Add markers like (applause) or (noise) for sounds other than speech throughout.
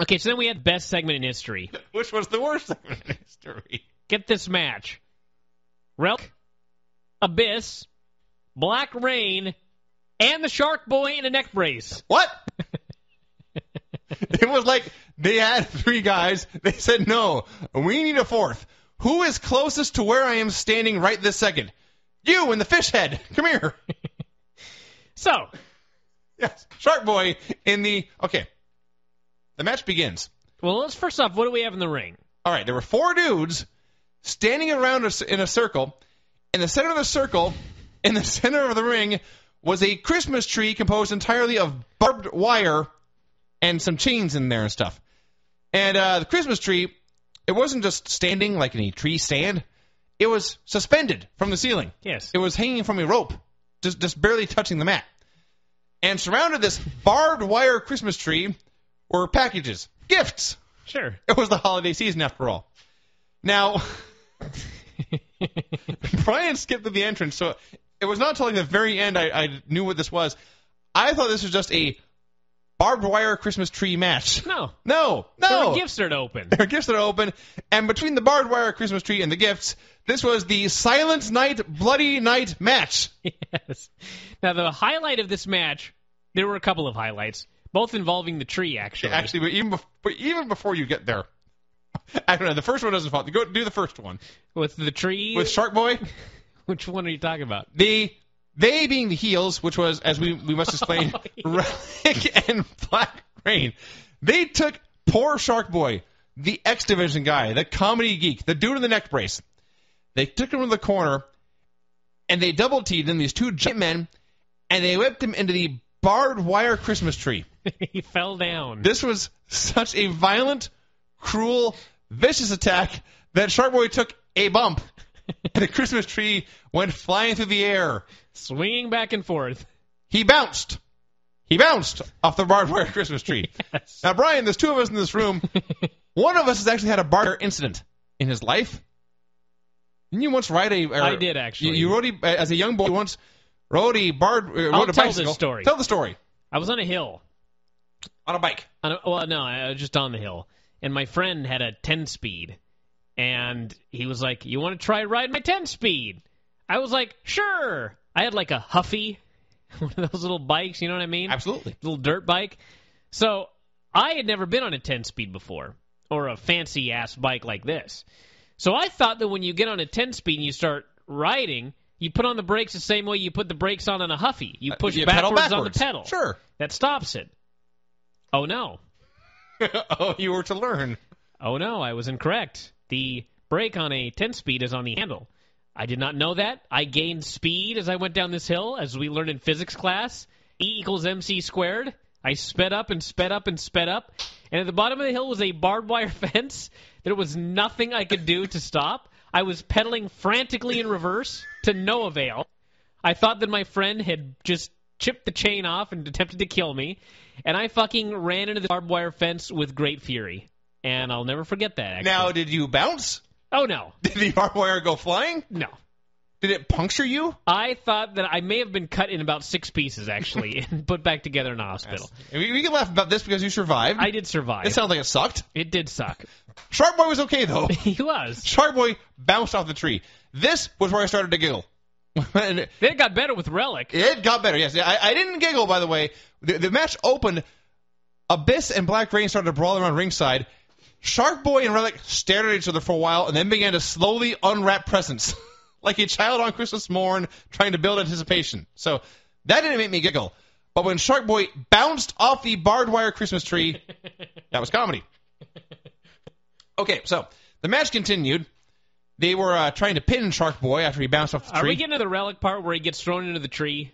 Okay, so then we had best segment in history. (laughs) which was the worst segment in history. Get this match: Relic, Abyss, Black Rain, and the Shark Boy in a neck brace. What? (laughs) it was like they had three guys. They said, no, we need a fourth. Who is closest to where I am standing right this second? You and the fish head. Come here. (laughs) So, Yes. Shark Boy in the. Okay. The match begins. well, let's first off, what do we have in the ring? All right. There were four dudes standing around us in a circle. In the center of the circle, in the (laughs) center of the ring, was a Christmas tree composed entirely of barbed wire and some chains in there and stuff. And uh, the Christmas tree, it wasn't just standing like any tree stand. It was suspended from the ceiling. Yes. It was hanging from a rope, just just barely touching the mat. And surrounded this barbed wire Christmas tree were packages, gifts. Sure. It was the holiday season after all. Now, (laughs) Bryan skipped to the entrance, so it was not until like the very end I, I knew what this was. I thought this was just a barbed wire Christmas tree match. No. No, There no. were gifts are to open. There were gifts that are open, and between the barbed wire Christmas tree and the gifts, this was the Silent Night Bloody Night match. (laughs) yes. Now, the highlight of this match, there were a couple of highlights, both involving the tree, actually. Actually, but even bef- but even before you get there, (laughs) I don't know. The first one doesn't fall. Go do the first one With the tree. with Shark Boy. (laughs) Which one are you talking about? The they being the heels, which was as we we must explain, (laughs) oh, Relic and Black Rain. They took poor Shark Boy, the X Division guy, the comedy geek, the dude in the neck brace. They took him to the corner, and they double teed him. These two giant men, and they whipped him into the barbed wire Christmas tree. (laughs) he fell down. This was such a violent, cruel, vicious attack that Shark Boy took a bump, and the Christmas tree went flying through the air. Swinging back and forth. He bounced. He bounced off the barbed wire Christmas tree. (laughs) Yes. Now, Bryan, there's two of us in this room. (laughs) One of us has actually had a barbed wire incident in his life. Didn't you once ride a? Or, I did, actually. You, you rode a, as a young boy. You once rode a barbed. Uh, rode I'll a tell this story. Tell the story I was on a hill. On a bike. On a, well, no, I was just on the hill. And my friend had a 10 speed. And he was like, You want to try riding my 10 speed? I was like, Sure. I had like a Huffy, (laughs) one of those little bikes, you know what I mean? Absolutely. Little dirt bike. So I had never been on a 10 speed before, or a fancy ass bike like this. So I thought that when you get on a 10 speed and you start riding, you put on the brakes the same way you put the brakes on on a Huffy. You push Uh, You pedal backwards, on the pedal. Sure. That stops it. Oh no. (laughs) oh, you were to learn. Oh no, I was incorrect. The brake on a 10 speed is on the handle. I did not know that. I gained speed as I went down this hill, as we learned in physics class. E equals mc squared. I sped up and sped up and sped up. And at the bottom of the hill was a barbed wire (laughs) fence. There was nothing I could do to stop. I was pedaling frantically in reverse to no avail. I thought that my friend had just chipped the chain off and attempted to kill me. And I fucking ran into the barbed wire fence with great fury. And I'll never forget that, actually. Now, did you bounce? Oh, no. (laughs) Did the barbed wire go flying? No. Did it puncture you? I thought that I may have been cut in about six pieces, actually, (laughs) and put back together in a hospital. We, we can laugh about this because you survived. I did survive. it sounds like it sucked. it did suck. Shark Boy was okay though. (laughs) he was. Shark Boy bounced off the tree. This was where I started to giggle. (laughs) Then it got better with Relic. it got better. Yes, I, I didn't giggle by the way. The, the match opened. Abyss and Black Rain started to brawl around ringside. Shark Boy and Relic stared at each other for a while and then began to slowly unwrap presents, (laughs) like a child on Christmas morn trying to build anticipation. So that didn't make me giggle. But when Shark Boy bounced off the barbed wire Christmas tree, (laughs) that was comedy. Okay, so the match continued. They were uh, trying to pin Shark Boy after he bounced off the Are tree. we getting to the Relic part where he gets thrown into the tree?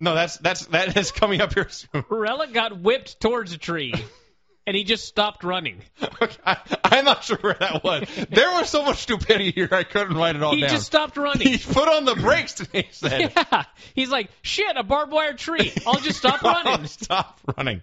no, that's that's that is coming up here soon. Relic got whipped towards a tree, (laughs) and he just stopped running. (laughs) Okay, I, I'm not sure where that was. There was so much stupidity here, I couldn't write it all He down. just stopped running. he put on the brakes. He said, (laughs) yeah. He's like, shit, a barbed wire tree. I'll just stop (laughs) "I'll running. Stop running."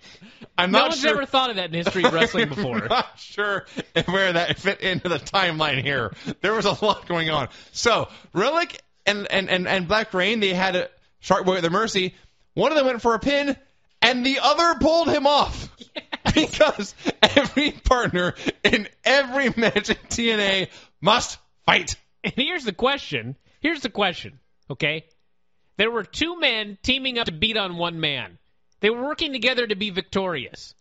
I'm No not one's sure. ever thought of that in history of wrestling before. I'm not sure where that fit into the timeline here. There was a lot going on. So, Relic and, and, and, and Black Rain, they had a Shark Boy at their mercy. One of them went for a pin, and the other pulled him off. (laughs) because every partner in every match in TNA must fight. And here's the question. Here's the question. Okay, there were two men teaming up to beat on one man. They were working together to be victorious.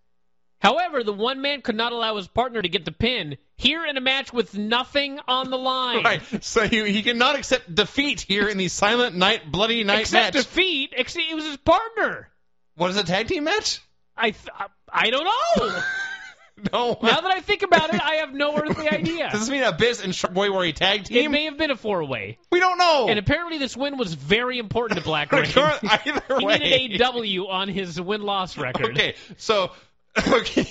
However, the one man could not allow his partner to get the pin here in a match with nothing on the line. Right. So he, he cannot accept defeat here in the Silent Night Bloody Night Except match. defeat. Except it was his partner. what is a tag team match? I th- I don't know. (laughs) No. now that I think about it, I have no earthly (laughs) idea. Does this mean Abyss and Shark Boy were a tag team? It may have been a four way. we don't know. And apparently, this win was very important to Black (laughs) Rain. Either he way. needed a W on his win loss record. Okay, so okay,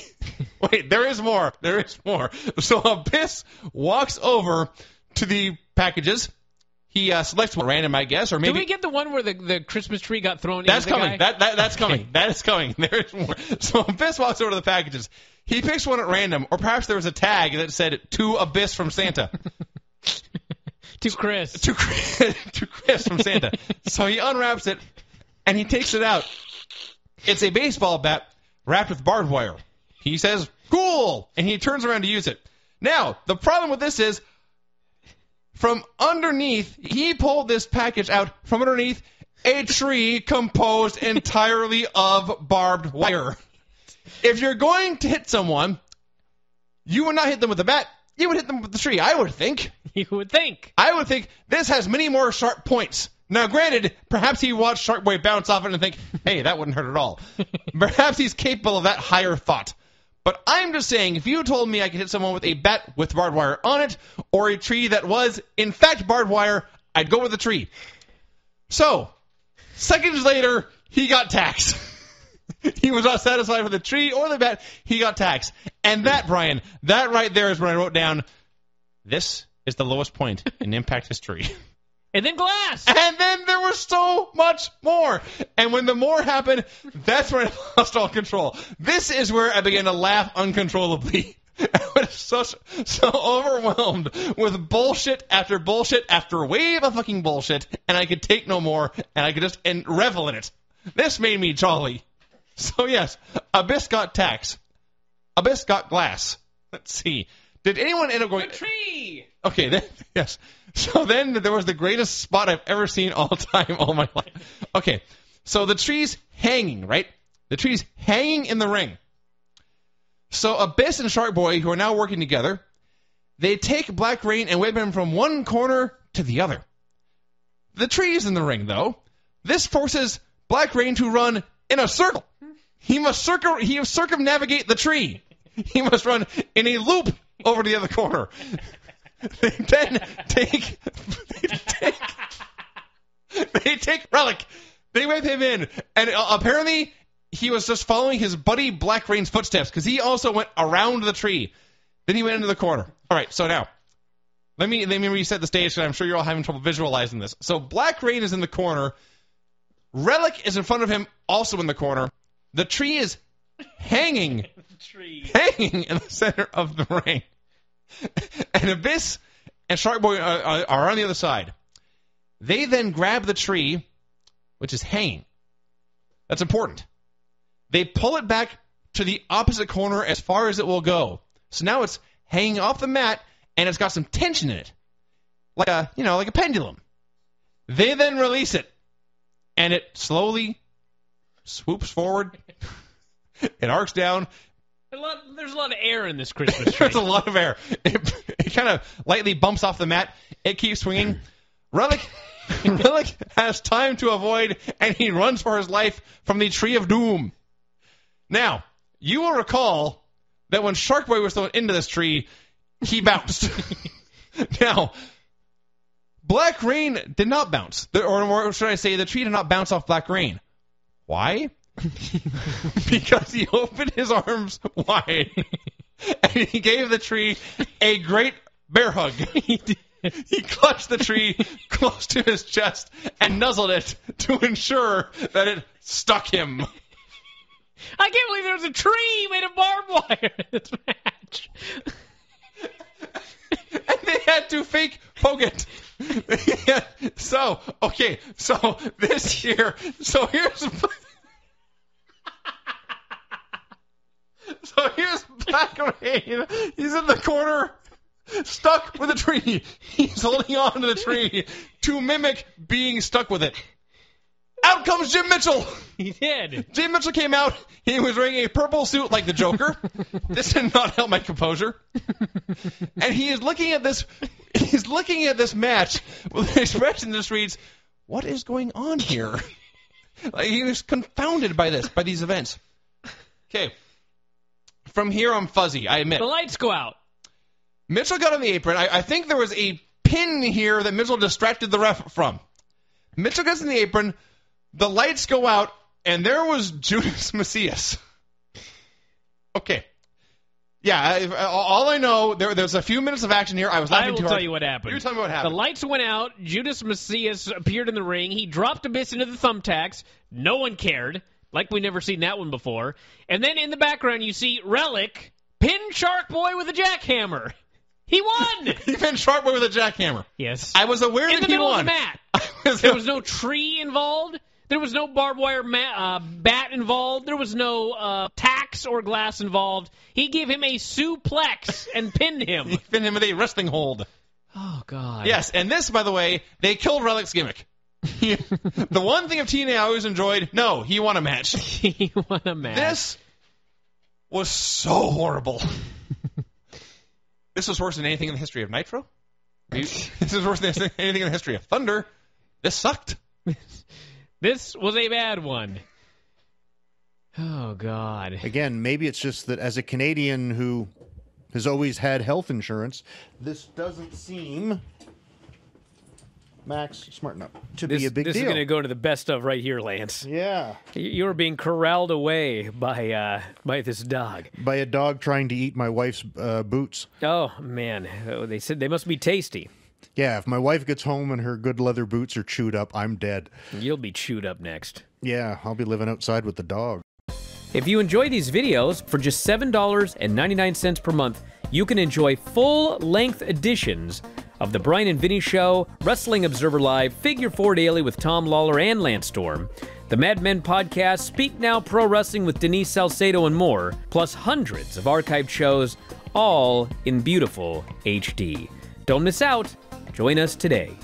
wait, there is more. There is more. So uh, Abyss walks over to the packages. He uh, selects one random, I guess, or maybe. Did we get the one where the, the Christmas tree got thrown that's coming. That, that that's coming. That is coming. (laughs) There is more. So Abyss walks over to the packages. He picks one at random, or perhaps there was a tag that said "To Abyss from Santa." (laughs) to Chris. to Chris, (laughs) to Chris from Santa. so he unwraps it and he takes it out. It's a baseball bat wrapped with barbed wire. He says, "Cool," and he turns around to use it. Now, the problem with this is from underneath, he pulled this package out from underneath a tree composed entirely of barbed wire. If you're going to hit someone, you would not hit them with a bat. You would hit them with the tree, I would think. (laughs) You would think. I would think this has many more sharp points. Now, granted, perhaps he watched Shark Boy bounce off it and think, hey, that wouldn't hurt at all. (laughs) perhaps he's capable of that higher thought. But I'm just saying, if you told me I could hit someone with a bat with barbed wire on it, or a tree that was, in fact, barbed wire, I'd go with the tree. So, seconds later, he got taxed. (laughs) he was not satisfied with the tree or the bat. He got taxed. And that, Bryan, that right there is when I wrote down, this is the lowest point in Impact history. (laughs) And then glass. And then there was so much more. And when the more happened, that's when I (laughs) lost all control. This is where I began to laugh uncontrollably. (laughs) I was so, so overwhelmed with bullshit after bullshit after wave of fucking bullshit, and I could take no more, and I could just and revel in it. This made me jolly. So yes, Abyss got tax. Abyss got glass. Let's see. Did anyone end up going? tree. Okay, then, (laughs) yes. (laughs) So then there was the greatest spot I've ever seen all (laughs) time, all my life. Okay, so the tree's hanging, right? The tree's hanging in the ring. So Abyss and Shark Boy, who are now working together, they take Black Rain and whip him from one corner to the other. The tree is in the ring, though. This forces Black Rain to run in a circle. He must circum he must circumnavigate the tree. He must run in a loop over to the other corner. (laughs) They then take they take they take Relic. They whip him in, and uh, apparently he was just following his buddy Black Rain's footsteps because he also went around the tree. Then he went into the corner. All right, so now let me let me reset the stage because I'm sure you're all having trouble visualizing this. So Black Rain is in the corner. Relic is in front of him, also in the corner. The tree is hanging (laughs) Tree. hanging in the center of the ring. (laughs) And Abyss and Shark Boy are, are, are on the other side. They then grab the tree, which is hanging. That's important. They pull it back to the opposite corner as far as it will go. So now it's hanging off the mat and it's got some tension in it. Like a, you know, like a pendulum. They then release it and it slowly swoops forward. (laughs) it arcs down A lot, there's a lot of air in this Christmas (laughs) tree. There's a lot of air. It, it kind of lightly bumps off the mat. It keeps swinging. Relic, (laughs) Relic has time to avoid, and he runs for his life from the Tree of Doom. Now, you will recall that when Shark Boy was thrown into this tree, he bounced. (laughs) now, Black Rain did not bounce. The- Or more should I say, the tree did not bounce off Black Rain. Why? (laughs) because he opened his arms wide (laughs) and he gave the tree a great bear hug. (laughs) he he clutched the tree close to his chest and nuzzled it to ensure that it stuck him. I can't believe there was a tree made of barbed wire in this match. And they had to fake poke it. so, okay, so this here, so here's. (laughs) Black Rain, (laughs) he's in the corner, stuck with a tree. (laughs) He's holding on to the tree to mimic being stuck with it. Out comes Jim Mitchell. He did. Jim Mitchell came out. He was wearing a purple suit like the Joker. this did not help my composure. and he is looking at this. He's looking at this match with an expression that reads, "What is going on here?" like he was confounded by this, by these events. Okay. From here, I'm fuzzy. I admit. The lights go out. Mitchell got on the apron. I, I think there was a pin here that Mitchell distracted the ref from. Mitchell gets in the apron. The lights go out, and there was Judas (laughs) Mesias. Okay. Yeah, I, all I know, there, there's a few minutes of action here. I was laughing I will too tell hard. you what happened. You tell me what happened. The lights went out. Judas Mesias appeared in the ring. He dropped Abyss into the thumbtacks. No one cared. Like we never seen that one before. And then in the background, you see Relic pin Shark Boy with a jackhammer. He won. (laughs) he pinned Shark Boy with a jackhammer. yes. I was aware in that the he middle won. of the mat. (laughs) Was- There was no tree involved. There was no barbed wire ma- uh, bat involved. There was no uh, tacks or glass involved. He gave him a suplex and (laughs) pinned him. he pinned him with a wrestling hold. Oh God. Yes, and this, by the way, they killed Relic's gimmick. The one thing of TNA I always enjoyed, no, he won a match. (laughs) he won a match. This was so horrible. this was worse than anything in the history of Nitro. (laughs) this is worse than anything in the history of Thunder. This sucked. This was a bad one. Oh God. Again, maybe it's just that as a Canadian who has always had health insurance, this doesn't seem Max smart enough to This, be a big this deal. is going to go to the best of right here, Lance. yeah, You- You are being corralled away by uh, by this dog. by a dog trying to eat my wife's uh, boots. Oh man, Oh, they said they must be tasty. Yeah, if my wife gets home and her good leather boots are chewed up, I'm dead. You'll be chewed up next. Yeah, I'll be living outside with the dog. If you enjoy these videos, for just $7.99 per month, you can enjoy full length editions of The Bryan and Vinny Show, Wrestling Observer Live, Figure 4 Daily with Tom Lawler and Lance Storm, the Mat Men podcast, Speak Now Pro Wrestling with Denise Salcedo, and more, plus hundreds of archived shows, all in beautiful HD. Don't miss out. Join us today.